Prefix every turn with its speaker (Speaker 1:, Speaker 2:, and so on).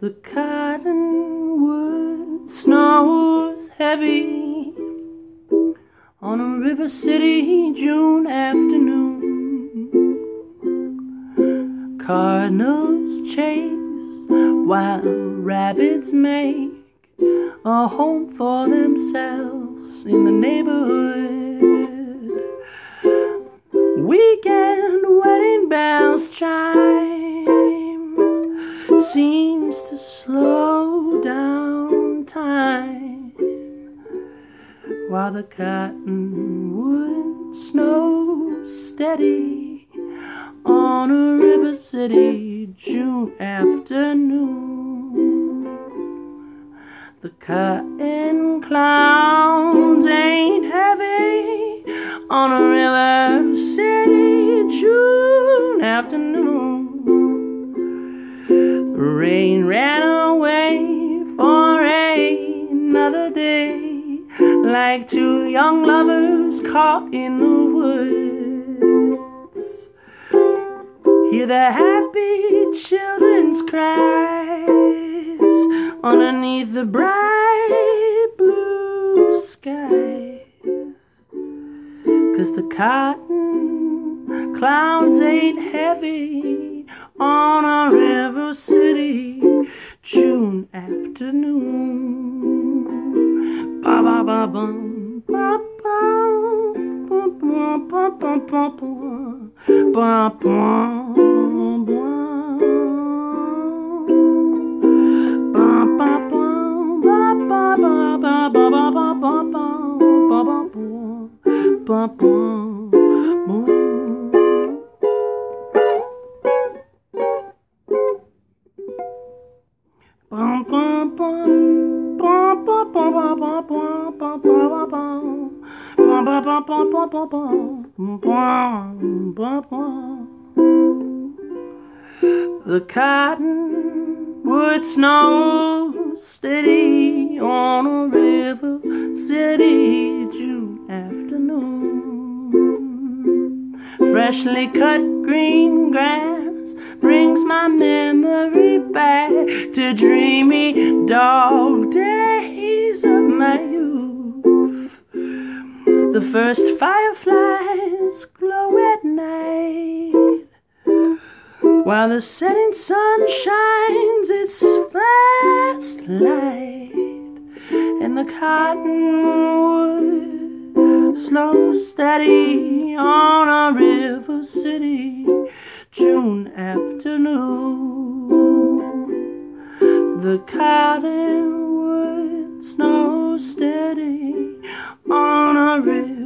Speaker 1: The cottonwood snows heavy on a river city June afternoon. Cardinals chase while rabbits make a home for themselves in the neighborhood. Weekend wedding bells chime. While the cottonwood snows steady on a river city June afternoon. The cotton clouds ain't heavy on a river city June afternoon. The rain ran another day, like two young lovers caught in the woods. Hear the happy children's cries underneath the bright blue skies. Cause the cotton clouds ain't heavy on a river city June afternoon ba ba ba ba ba ba ba ba ba ba ba ba ba ba ba ba Bum, bum, bum, bum, bum, bum, bum, bum. The cottonwood snow steady on a river city June afternoon. Freshly cut green grass brings my memory back to dreamy dog days The first fireflies glow at night while the setting sun shines its last light and the cottonwood slows steady on a river city June afternoon. The cottonwood snows steady worry.